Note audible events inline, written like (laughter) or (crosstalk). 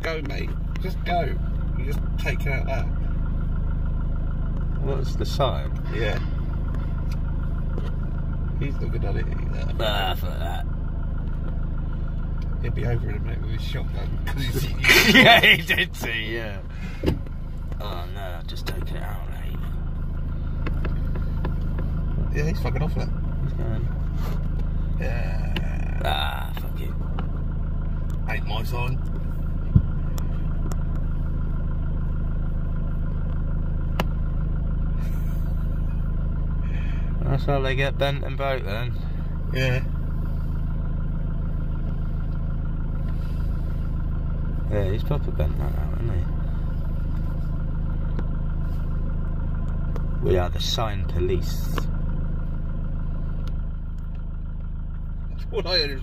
Just go, mate. Just go. You just take out that. What's the sign? Yeah. He's looking at it. Uh, Ah, for that. He'll be over in a minute with his shotgun because he's (laughs) seen you. yeah, he did see, yeah. Oh no, just taken it out, mate. Yeah, he's fucking off now. He's going. Yeah. Ah, fuck it. Ain't my sign. That's how they get bent and broke then. Yeah. Yeah, he's proper bent that out, isn't he? We are the sign police. All I heard.